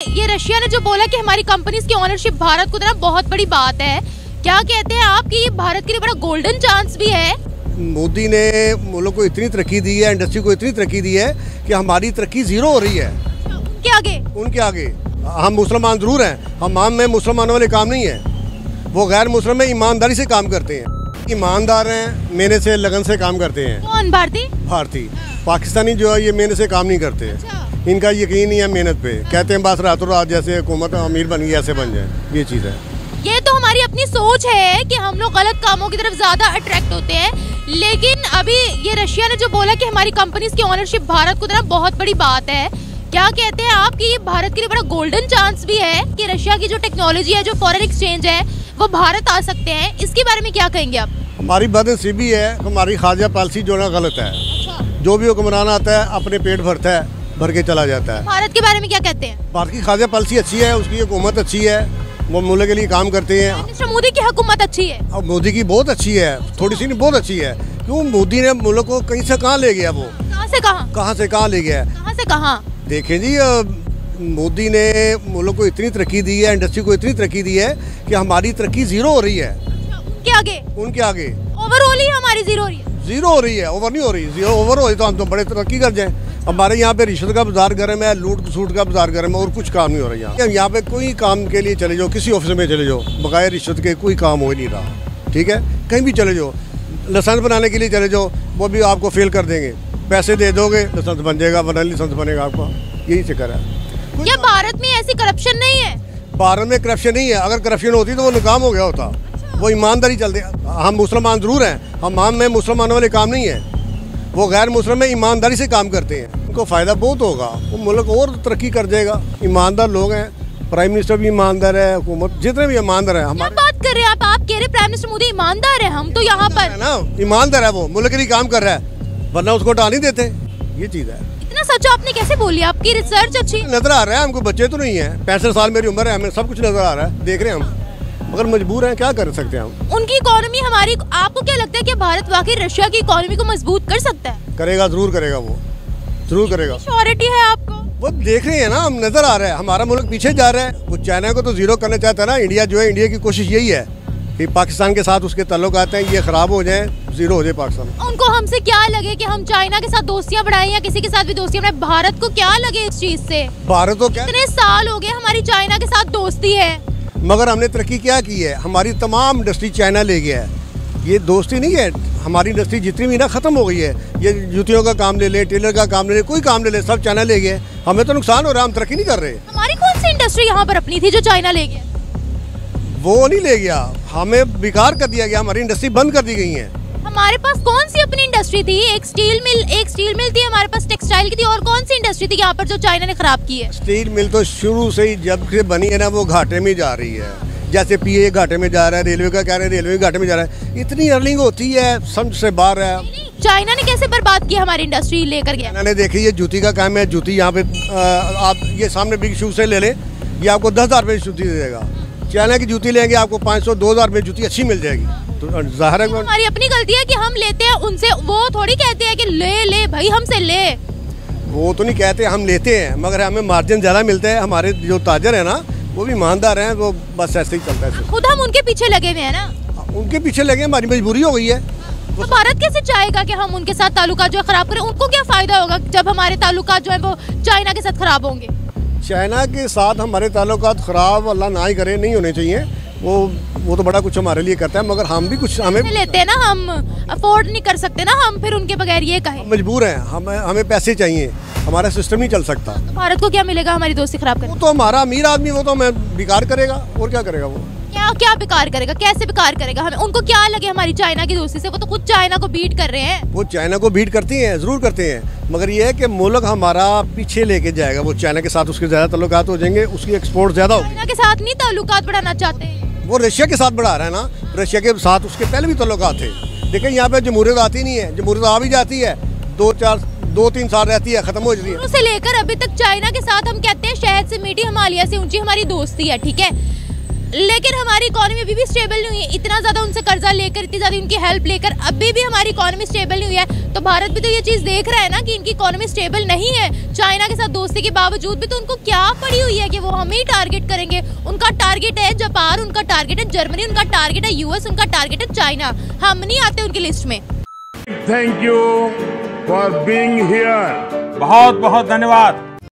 ये रशिया ने जो बोला कि हमारी कंपनीज़ की ऑनरशिप भारत को देना बहुत बड़ी बात है। क्या कहते हैं आप कि ये भारत के लिए बड़ा गोल्डन चांस भी है? मोदी ने मुल्क को इतनी तरक्की दी है इंडस्ट्री को इतनी तरक्की दी है कि हमारी तरक्की ज़ीरो हो रही है। उनके आगे? उनके आगे। हम मुसलमान ज़रूर हैं। हम आम में मुसलमानों वाले काम नहीं है। वो गैर मुस्लिम में ईमानदारी से काम करते हैं। ईमानदार हैं मेहनत से लगन से काम करते हैं। कौन भारतीय। पाकिस्तानी जो है ये मेहनत से काम नहीं करते। अच्छा। इनका यकीन नहीं है मेहनत पे। कहते हैं बस रातों रात जैसे हुकूमत अमीर बन गई ऐसे बन जाए। ये चीज़ है। ये तो हमारी अपनी सोच है कि हम लोग गलत कामों की तरफ़ ज़्यादा अट्रैक्ट होते हैं लेकिन अभी ये रशिया ने जो बोला कि हमारी कंपनीज़ की ऑनरशिप भारत को देना बहुत बड़ी बात है। क्या कहते हैं आप कि ये भारत के लिए बड़ा गोल्डन चांस भी है कि रशिया की जो टेक्नोलॉजी है जो फॉरेन एक्सचेंज है वो भारत आ सकते हैं? इसके बारे में क्या कहेंगे आप? हमारी बदनसीबी है हमारी खारजा पॉलिसी जो ना गलत है। जो भी हुक्मरान आता है अपने पेट भरता है। भर के चला जाता है। भारत के बारे में क्या कहते हैं? भारत की खाद्य पॉलिसी अच्छी है उसकी हुकूमत अच्छी है वो मुल्क के लिए काम करते हैं। मोदी की हुकूमत अच्छी है? और मोदी की बहुत अच्छी है थोड़ी सी नहीं बहुत अच्छी है। क्यों? मोदी ने मुल्क को कहीं से कहाँ ले गया वो? कहाँ से कहाँ? कहाँ से कहाँ ले गया? कहाँ से कहाँ? देखें जी मोदी ने मुल्क को इतनी तरक्की दी है इंडस्ट्री को इतनी तरक्की दी है कि हमारी तरक्की ज़ीरो हो रही है। उनके आगे? उनके आगे। ओवरऑल ही हमारी ज़ीरो हो रही है? ज़ीरो हो रही है ओवर नहीं हो रही ज़ीरो ओवर हो रही तो हम तो बड़े तरक्की कर जाएँ। हमारे यहाँ पे रिश्वत का बाज़ार गर्म है लूट सूट का बाज़ार गर्म है और कुछ काम नहीं हो रहा यहाँ। यहाँ पे कोई काम के लिए चले जाओ किसी ऑफ़िस में चले जाओ बकाया रिश्वत के कोई काम हो ही नहीं रहा। ठीक है? कहीं भी चले जाओ लाइसेंस बनाने के लिए चले जाओ वो भी आपको फेल कर देंगे। पैसे दे दोगे लाइसेंस बन जाएगा वरना लाइसेंस बनेगा आपका। यही चक्कर है। क्या भारत में ऐसी करप्शन नहीं है? भारत में करप्शन नहीं है। अगर करप्शन होती तो वो नाकाम हो गया होता। वो ईमानदारी चलते। हम मुसलमान ज़रूर हैं। हम आम में मुसलमानों वाले काम नहीं है। वो गैर मुस्लिम में ईमानदारी से काम करते हैं। उनको फ़ायदा बहुत होगा। वो मुल्क और तरक्की कर जाएगा। ईमानदार लोग हैं। प्राइम मिनिस्टर भी ईमानदार है हुकूमत जितने भी ईमानदार है हमारे बात कर रहे हैं आप? आप कह रहे प्राइम मिनिस्टर मोदी ईमानदार है हम तो यहाँ पर। है ना? ईमानदार है वो मुल्क के लिए काम कर रहा है। वरना उसको हटा नहीं देते। ये चीज़ है। इतना सच आपने कैसे बोली? आपकी रिसर्च अच्छी। नज़र आ रहा है हमको बच्चे तो नहीं है। पैंसठ साल मेरी उम्र है हमें सब कुछ नज़र आ रहा है। देख रहे हैं हम। मगर मजबूर हैं क्या कर सकते हैं हम? उनकी इकोनॉमी हमारी आपको क्या लगता है कि भारत वाकई रशिया की इकोनॉमी को मज़बूत कर सकता है? करेगा ज़रूर करेगा वो। ज़रूर करेगा। श्योरिटी है आपको। वो देख रहे हैं ना हम नज़र आ रहा है हमारा मुल्क पीछे जा रहा है। वो चाइना को तो ज़ीरो करना चाहता है ना इंडिया जो है इंडिया की कोशिश यही है कि पाकिस्तान के साथ उसके ताल्लुक आते हैं ये खराब हो जाए ज़ीरो हो जाए पाकिस्तान। उनको हमसे क्या लगे कि हम चाइना के साथ दोस्तियाँ बढ़ाएँ या किसी के साथ भी दोस्तियाँ बढ़ाएँ? भारत को क्या लगे इस चीज़ से? भारत को क्या इतने साल हो गए हमारी चाइना के साथ दोस्ती है। मगर हमने तरक्की क्या की है? हमारी तमाम इंडस्ट्री चाइना ले गया है। ये दोस्ती नहीं है हमारी इंडस्ट्री जितनी भी ना ख़त्म हो गई है ये जूतियों का काम ले ले टेलर का काम ले ले कोई काम ले ले सब चाइना ले गए। हमें तो नुकसान हो रहा है हम तरक्की नहीं कर रहे। हमारी कौन सी इंडस्ट्री यहाँ पर अपनी थी जो चाइना ले गया? वो नहीं ले गया। हमें बेकार कर दिया गया हमारी इंडस्ट्री बंद कर दी गई है। हमारे पास कौन सी अपनी इंडस्ट्री थी? एक स्टील मिल एक स्टील मिल थी हमारे पास टेक्सटाइल की थी और कौन सी इंडस्ट्री थी यहाँ पर जो चाइना ने खराब की है? स्टील मिल तो शुरू से ही जब से बनी है ना वो घाटे में जा रही है। जैसे पीए घाटे में जा रहा है रेलवे का कह रहे हैं रेलवे घाटे में जा रहा है। इतनी अर्निंग होती है समझ से बाहर है। चाइना ने कैसे बर्बाद किया हमारी इंडस्ट्री लेकर गया? मैंने देखी ये जूती का काम है जूती यहाँ पे आ, आप ये सामने बिग शू से ले ले ये आपको दस हज़ार रुपये की जूती दे देगा। चाइना की जूती लेंगे आपको पाँच सौ दो हज़ार रुपये जूती अच्छी मिल जाएगी। तो ज़ाहिर है हमारी अपनी गलती है कि हम लेते हैं उनसे वो थोड़ी कहते हैं कि ले ले भाई हमसे ले। वो तो नहीं कहते हम लेते हैं मगर हमें मार्जिन ज़्यादा मिलता है हमारे जो ताजर है ना वो भी ईमानदार हैं वो बस ऐसे ही चलता है खुद हम उनके पीछे लगे हुए हैं ना? उनके पीछे लगे हमारी मजबूरी हो गई है। तो भारत कैसे चाहेगा कि हम उनके साथ ताल्लुकात जो है खराब करें? उनको क्या फ़ायदा होगा जब हमारे ताल्लुकात जो है वो चाइना के साथ खराब होंगे? चाइना के साथ हमारे ताल्लुकात ख़राब अल्लाह ना ही करे नहीं होने चाहिए। वो वो तो बड़ा कुछ हमारे लिए करता है मगर हम भी कुछ हमें लेते हैं ना हम अफोर्ड नहीं कर सकते ना हम फिर उनके बगैर ये कहें। मजबूर हैं हमें हमें पैसे चाहिए। हमारा सिस्टम नहीं चल सकता। तो भारत को क्या मिलेगा? हमारी दोस्ती खराब वो तो हमारा अमीर आदमी वो तो हमें बेकार करेगा। और क्या करेगा वो? क्या क्या बेकार करेगा? कैसे बेकार करेगा? हमें उनको क्या लगे हमारी चाइना की दोस्ती से? वो तो खुद चाइना को बीट कर रहे हैं। वो चाइना को बीट करती हैं ज़रूर करते हैं। मगर ये है कि मुल्क हमारा पीछे लेके जाएगा। वो चाइना के साथ उसके ज़्यादा तल्लुकात हो जाएँगे उसकी एक्सपोर्ट ज़्यादा होगी। चाइना के साथ नहीं ताल्लुकात बढ़ाना चाहते हैं। वो रशिया के साथ बढ़ा रहा है ना रशिया के साथ उसके पहले भी तल्लुकात थे। देखिए यहाँ पे जमहूरियत आती नहीं है जमहूरियत आ भी जाती है। दो चार दो तीन साल रहती है ख़त्म हो जाती है। शुरू से लेकर अभी तक चाइना के साथ हम कहते हैं शहद से मीठी हिमालय से ऊँची हमारी दोस्ती है ठीक है? लेकिन हमारी इकोनॉमी अभी भी स्टेबल नहीं हुई है। इतना ज़्यादा उनसे कर्जा लेकर इतनी ज़्यादा उनकी हेल्प लेकर अभी भी हमारी इकोनॉमी स्टेबल नहीं हुई है। तो भारत भी तो ये चीज़ देख रहा है ना कि इनकी इकोनॉमी स्टेबल नहीं है। चाइना के साथ दोस्ती के बावजूद भी तो उनको क्या पड़ी हुई है कि वो हमें ही टारगेट करेंगे? उनका टारगेट है जापान उनका टारगेट है जर्मनी उनका टारगेट है यूएस उनका टारगेट है चाइना। हम नहीं आते उनकी लिस्ट में। Thank you for being here बहुत बहुत धन्यवाद।